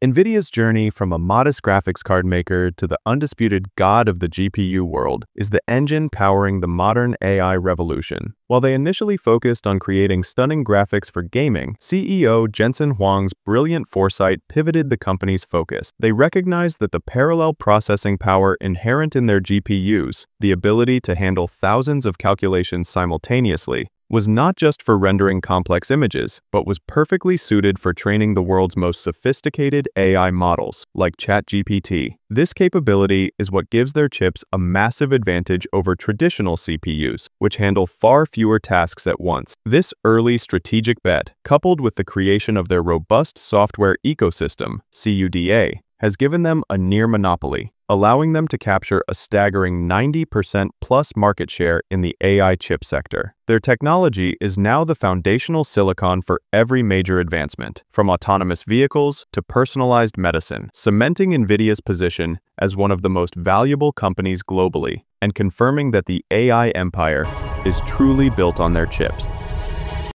NVIDIA's journey from a modest graphics card maker to the undisputed god of the GPU world is the engine powering the modern AI revolution. While they initially focused on creating stunning graphics for gaming, CEO Jensen Huang's brilliant foresight pivoted the company's focus. They recognized that the parallel processing power inherent in their GPUs, the ability to handle thousands of calculations simultaneously, was not just for rendering complex images, but was perfectly suited for training the world's most sophisticated AI models, like ChatGPT. This capability is what gives their chips a massive advantage over traditional CPUs, which handle far fewer tasks at once. This early strategic bet, coupled with the creation of their robust software ecosystem, CUDA, has given them a near monopoly, allowing them to capture a staggering 90% plus market share in the AI chip sector. Their technology is now the foundational silicon for every major advancement, from autonomous vehicles to personalized medicine, cementing NVIDIA's position as one of the most valuable companies globally and confirming that the AI empire is truly built on their chips.